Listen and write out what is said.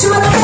It's a